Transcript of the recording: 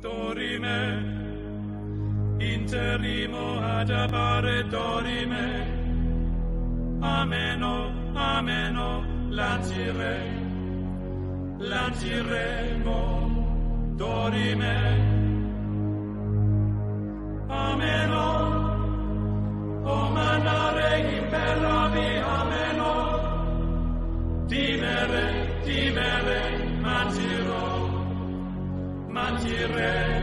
dorime, interimo ad appare dorime, ameno, ameno, lancire, lanciremo, dorime, tirei.